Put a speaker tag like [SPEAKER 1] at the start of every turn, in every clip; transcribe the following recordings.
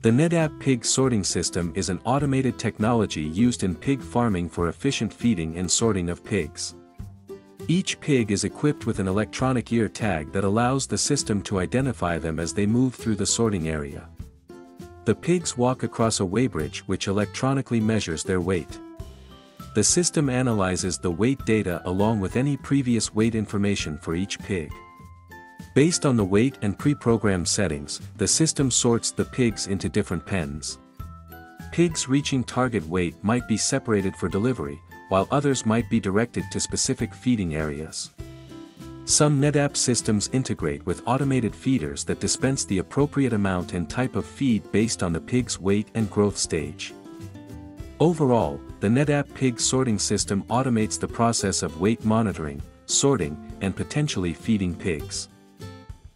[SPEAKER 1] The NEDAP pig sorting system is an automated technology used in pig farming for efficient feeding and sorting of pigs. Each pig is equipped with an electronic ear tag that allows the system to identify them as they move through the sorting area. The pigs walk across a weighbridge which electronically measures their weight. The system analyzes the weight data along with any previous weight information for each pig. Based on the weight and pre-programmed settings, the system sorts the pigs into different pens. Pigs reaching target weight might be separated for delivery, while others might be directed to specific feeding areas. Some NEDAP systems integrate with automated feeders that dispense the appropriate amount and type of feed based on the pig's weight and growth stage. Overall, the NEDAP pig sorting system automates the process of weight monitoring, sorting, and potentially feeding pigs.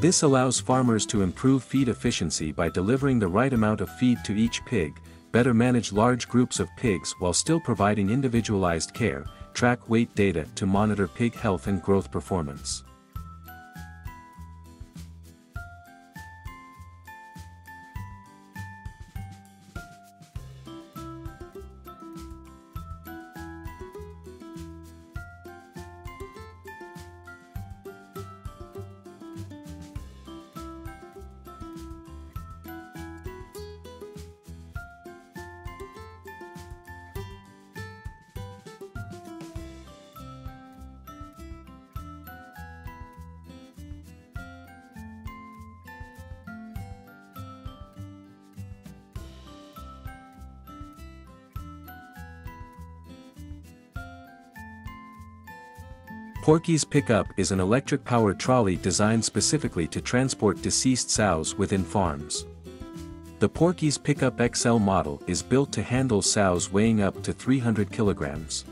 [SPEAKER 1] This allows farmers to improve feed efficiency by delivering the right amount of feed to each pig, better manage large groups of pigs while still providing individualized care, track weight data to monitor pig health and growth performance. Porky's Pickup is an electric-powered trolley designed specifically to transport deceased sows within farms. The Porky's Pickup XL model is built to handle sows weighing up to 300 kilograms.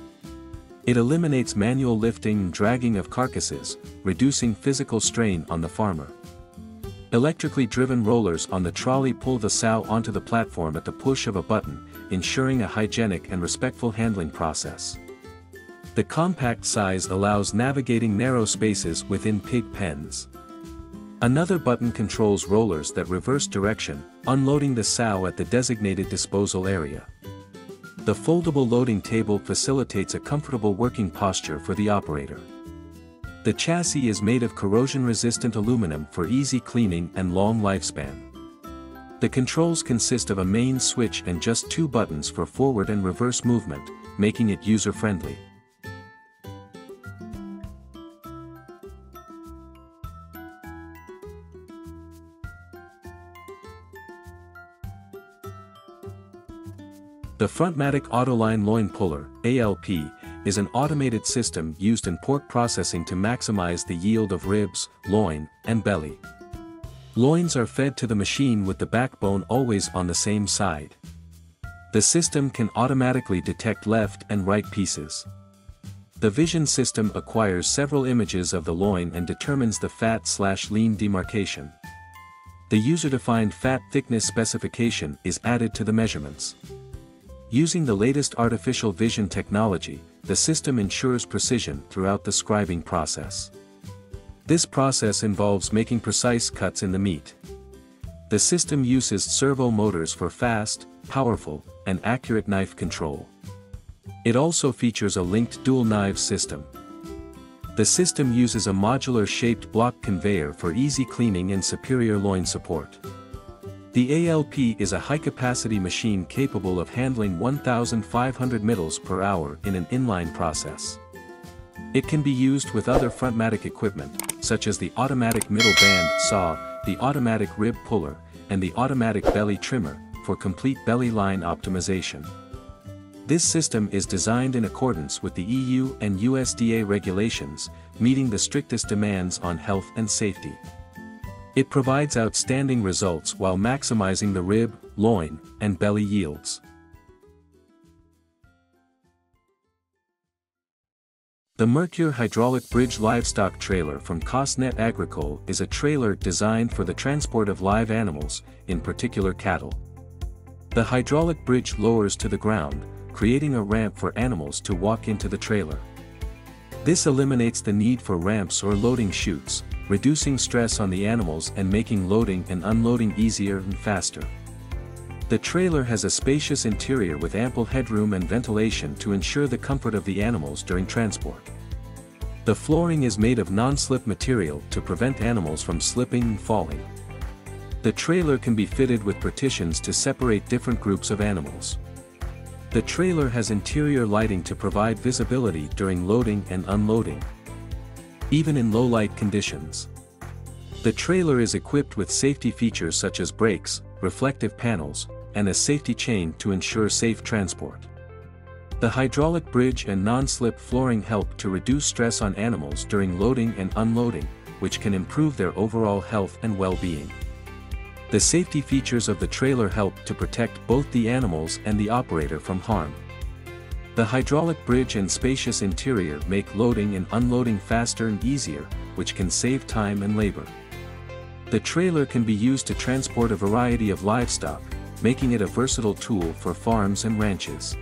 [SPEAKER 1] It eliminates manual lifting and dragging of carcasses, reducing physical strain on the farmer. Electrically driven rollers on the trolley pull the sow onto the platform at the push of a button, ensuring a hygienic and respectful handling process. The compact size allows navigating narrow spaces within pig pens. Another button controls rollers that reverse direction, unloading the sow at the designated disposal area. The foldable loading table facilitates a comfortable working posture for the operator. The chassis is made of corrosion-resistant aluminum for easy cleaning and long lifespan. The controls consist of a main switch and just two buttons for forward and reverse movement, making it user-friendly. The Frontmatec Autoline Loin Puller, ALP, is an automated system used in pork processing to maximize the yield of ribs, loin, and belly. Loins are fed to the machine with the backbone always on the same side. The system can automatically detect left and right pieces. The vision system acquires several images of the loin and determines the fat slash lean demarcation. The user-defined fat thickness specification is added to the measurements. Using the latest artificial vision technology, the system ensures precision throughout the scribing process. This process involves making precise cuts in the meat. The system uses servo motors for fast, powerful, and accurate knife control. It also features a linked dual knife system. The system uses a modular-shaped block conveyor for easy cleaning and superior loin support. The ALP is a high-capacity machine capable of handling 1,500 middles per hour in an inline process. It can be used with other Frontmatec equipment, such as the automatic middle band saw, the automatic rib puller, and the automatic belly trimmer, for complete belly line optimization. This system is designed in accordance with the EU and USDA regulations, meeting the strictest demands on health and safety. It provides outstanding results while maximizing the rib, loin, and belly yields. The Mercure Hydraulic Bridge Livestock Trailer from Cosnet Agricole is a trailer designed for the transport of live animals, in particular cattle. The hydraulic bridge lowers to the ground, creating a ramp for animals to walk into the trailer. This eliminates the need for ramps or loading chutes, reducing stress on the animals and making loading and unloading easier and faster. The trailer has a spacious interior with ample headroom and ventilation to ensure the comfort of the animals during transport. The flooring is made of non-slip material to prevent animals from slipping and falling. The trailer can be fitted with partitions to separate different groups of animals. The trailer has interior lighting to provide visibility during loading and unloading. Even in low light conditions. The trailer is equipped with safety features such as brakes, reflective panels, and a safety chain to ensure safe transport. The hydraulic bridge and non-slip flooring help to reduce stress on animals during loading and unloading, which can improve their overall health and well-being. The safety features of the trailer help to protect both the animals and the operator from harm. The hydraulic bridge and spacious interior make loading and unloading faster and easier, which can save time and labor. The trailer can be used to transport a variety of livestock, making it a versatile tool for farms and ranches.